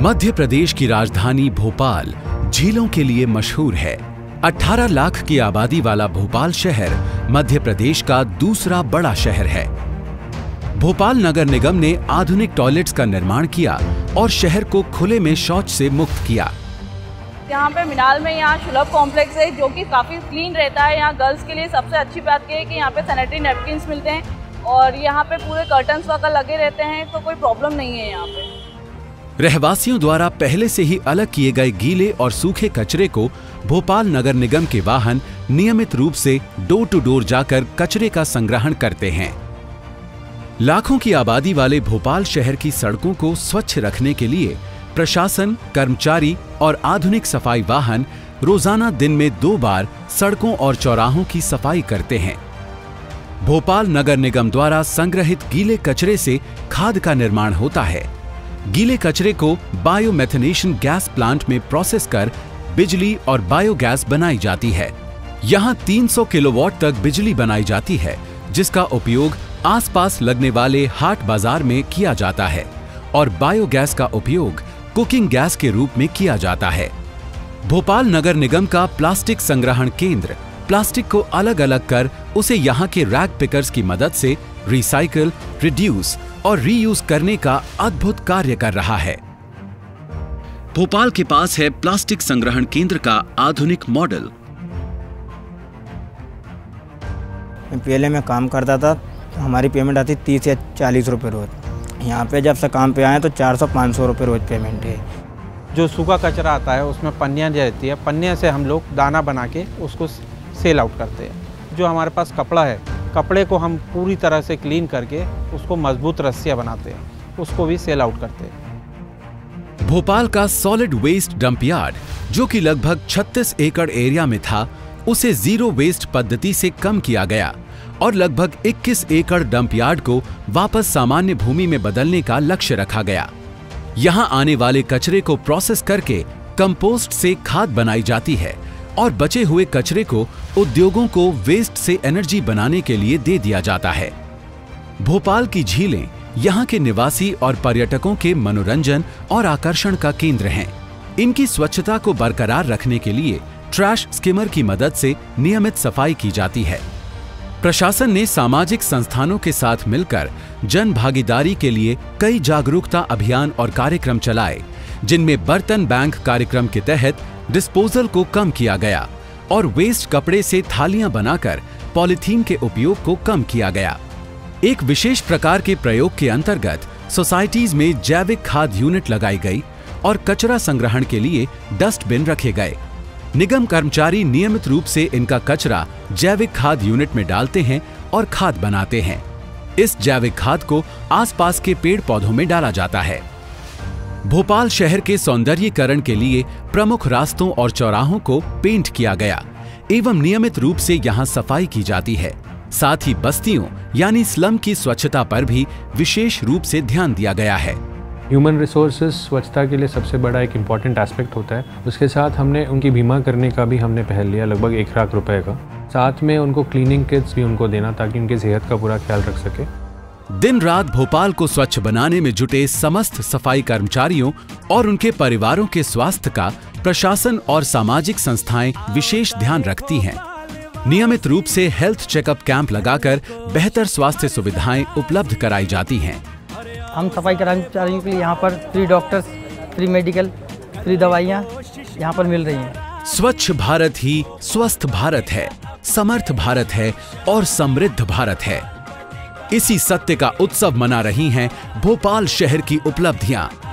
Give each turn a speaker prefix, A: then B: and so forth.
A: मध्य प्रदेश की राजधानी भोपाल झीलों के लिए मशहूर है। 18 लाख की आबादी वाला भोपाल शहर मध्य प्रदेश का दूसरा बड़ा शहर है। भोपाल नगर निगम ने आधुनिक टॉयलेट्स का निर्माण किया और शहर को खुले में शौच से मुक्त किया।
B: यहाँ पे मिनाल में यहाँ सुलभ कॉम्प्लेक्स है, जो कि काफ़ी क्लीन रहता है। यहाँ गर्ल्स के लिए सबसे अच्छी बात यह है कि यहाँ पे सैनिटरी नेपकिन मिलते हैं और यहाँ पे पूरे कर्टन्स वगैरह लगे रहते हैं तो कोई प्रॉब्लम नहीं है यहाँ पे।
A: रहवासियों द्वारा पहले से ही अलग किए गए गीले और सूखे कचरे को भोपाल नगर निगम के वाहन नियमित रूप से डोर टू डोर जाकर कचरे का संग्रहण करते हैं। लाखों की आबादी वाले भोपाल शहर की सड़कों को स्वच्छ रखने के लिए प्रशासन, कर्मचारी और आधुनिक सफ़ाई वाहन रोज़ाना दिन में दो बार सड़कों और चौराहों की सफ़ाई करते हैं। भोपाल नगर निगम द्वारा संग्रहित गीले कचरे से खाद का निर्माण होता है। गीले कचरे को बायोमेथनेशन गैस प्लांट में प्रोसेस कर बिजली और बायोगैस बनाई जाती है। यहाँ 300 किलोवाट तक बिजली बनाई जाती है, जिसका उपयोग आसपास लगने वाले हाट बाज़ार में किया जाता है और बायोगैस का उपयोग कुकिंग गैस के रूप में किया जाता है। भोपाल नगर निगम का प्लास्टिक संग्रहण केंद्र, प्लास्टिक को अलग अलग कर उसे यहाँ के रैग पिकर्स की मदद से रिसाइकल रिड्यूस और रीयूज करने का अद्भुत कार्य कर रहा है। भोपाल के पास है प्लास्टिक संग्रहण केंद्र का आधुनिक मॉडल।
C: पहले में काम करता था तो हमारी पेमेंट आती तीस या चालीस रुपये रोज़। यहाँ पे जब से काम पे आए तो चार सौ पाँच सौ रुपये रोज़ पेमेंट है।
D: जो सूखा कचरा आता है उसमें पन्नियाँ रहती है पन्नियाँ से हम लोग दाना बना के उसको सेल आउट करते हैं। जो हमारे पास कपड़ा है कपड़े को हम पूरी तरह से क्लीन करके उसको मज़बूत रस्सियाँ बनाते हैं, उसको भी सेल आउट करते हैं।
A: भोपाल का सॉलिड वेस्ट डंप यार्ड जो कि लगभग 36 एकड़ एरिया में था, उसे ज़ीरो वेस्ट पद्धति से कम किया गया और लगभग 21 एकड़ डंप यार्ड को वापस सामान्य भूमि में बदलने का लक्ष्य रखा गया। यहाँ आने वाले कचरे को प्रोसेस करके कंपोस्ट से खाद बनाई जाती है। और बचे हुए कचरे को उद्योगों को वेस्ट से एनर्जी बनाने के लिए दे दिया जाता है। भोपाल की झीलें यहाँ के निवासी और पर्यटकों के मनोरंजन और आकर्षण का केंद्र हैं। इनकी स्वच्छता को बरकरार रखने के लिए ट्रैश स्किमर की मदद से नियमित सफ़ाई की जाती है। प्रशासन ने सामाजिक संस्थानों के साथ मिलकर जन भागीदारी के लिए कई जागरूकता अभियान और कार्यक्रम चलाए। जिनमें बर्तन बैंक कार्यक्रम के तहत डिस्पोजल को कम किया गया और वेस्ट कपड़े से थालियाँ बनाकर पॉलिथीन के उपयोग को कम किया गया। एक विशेष प्रकार के प्रयोग के अंतर्गत सोसाइटीज में जैविक खाद यूनिट लगाई गई और कचरा संग्रहण के लिए डस्टबिन रखे गए। निगम कर्मचारी नियमित रूप से इनका कचरा जैविक खाद यूनिट में डालते हैं और खाद बनाते हैं। इस जैविक खाद को आसपास के पेड़ पौधों में डाला जाता है। भोपाल शहर के सौंदर्यीकरण के लिए प्रमुख रास्तों और चौराहों को पेंट किया गया, एवं नियमित रूप से यहाँ सफ़ाई की जाती है। साथ ही बस्तियों, यानी स्लम की स्वच्छता पर भी विशेष रूप से ध्यान दिया गया है।
E: ह्यूमन रिसोर्सेज स्वच्छता के लिए सबसे बड़ा एक इंपॉर्टेंट एस्पेक्ट होता है। उसके साथ हमने, उनकी बीमा करने का भी हमने पहल लिया, लगभग एक लाख रुपए का। साथ में उनको क्लीनिंग किट्स भी उनको देना, ताकि उनकी सेहत का पूरा ख्याल रख सके।
A: दिन रात भोपाल को स्वच्छ बनाने में जुटे समस्त सफ़ाई कर्मचारियों और उनके परिवारों के स्वास्थ्य का प्रशासन और सामाजिक संस्थाएँ विशेष ध्यान रखती हैं। नियमित रूप से हेल्थ चेकअप कैंप लगाकर बेहतर स्वास्थ्य सुविधाएँ उपलब्ध कराई जाती हैं।
F: हम सफ़ाई कर्मचारियों के लिए यहाँ पर free doctors free medical free दवाइयाँ यहाँ पर मिल रही हैं।
A: स्वच्छ भारत ही स्वस्थ भारत है समर्थ भारत है और समृद्ध भारत है। इसी सत्य का उत्सव मना रही हैं भोपाल शहर की उपलब्धियाँ।